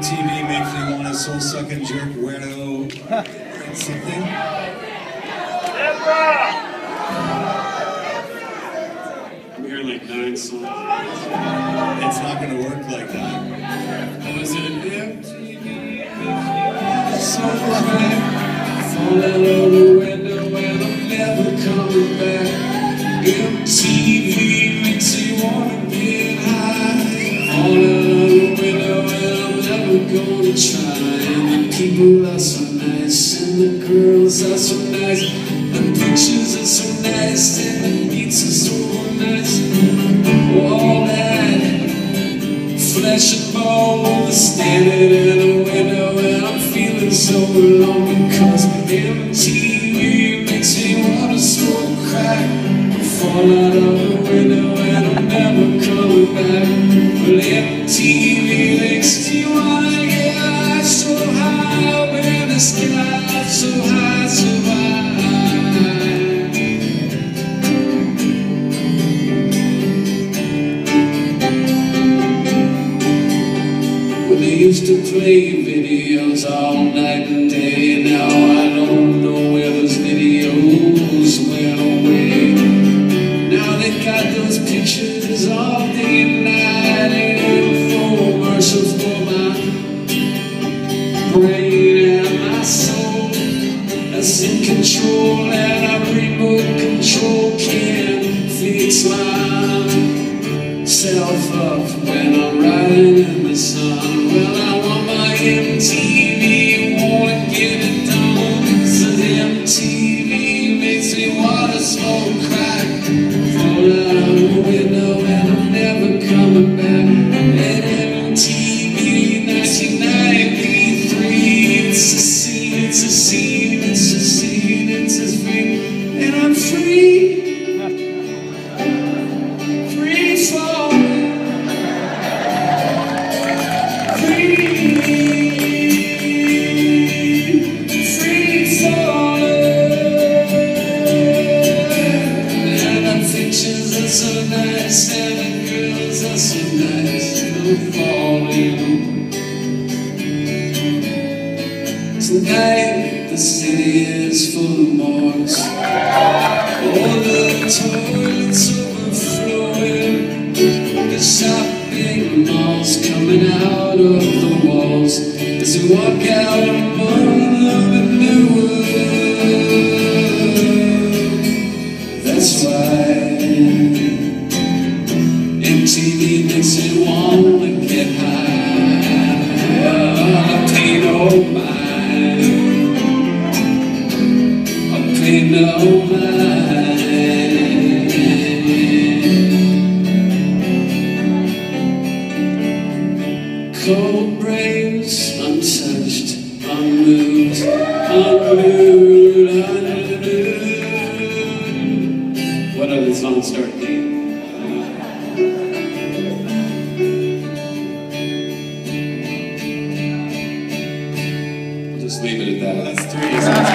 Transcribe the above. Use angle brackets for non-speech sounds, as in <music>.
MTV makes me want a soul sucking jerk weirdo <laughs> something. I'm hearing like nine songs. It's not gonna work like that. Was it MTV? So right. Gonna try. And the people are so nice and the girls are so nice. The pictures are so nice and the beats are so nice. All that flesh and bone standing in a window and I'm feeling so alone because MTV makes me wanna smoke crack fall out of the window and I'm never coming back well MTV used to play videos all night and day Now I don't know where those videos went away. Now they got those pictures all day and night And infomercials for my brain In control and a remote control can fix my self up when I'm riding in the sun. Well, I want my MTV, wanna get it done. Cause MTV makes me wanna smoke crack. Fall out of the window and I'm never coming back. And MTV 1993, it's a scene, it's a scene, Tonight the city is full of. Toilets overflowing. The shopping malls coming out of the walls as we walk out among the new. That's why MTV makes me wanna get high. I no mind. I no mind. What does the song start with? We'll just leave it at that. That's three.